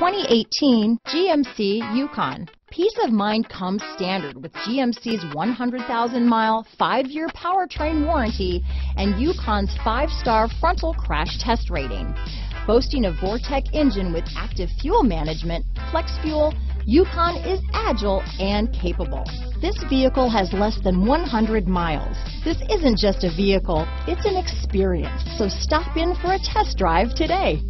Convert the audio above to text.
2018 GMC Yukon. Peace of mind comes standard with GMC's 100,000-mile, five-year powertrain warranty and Yukon's five-star frontal crash test rating. Boasting a Vortec engine with active fuel management, flex fuel, Yukon is agile and capable. This vehicle has less than 100 miles. This isn't just a vehicle, it's an experience. So stop in for a test drive today.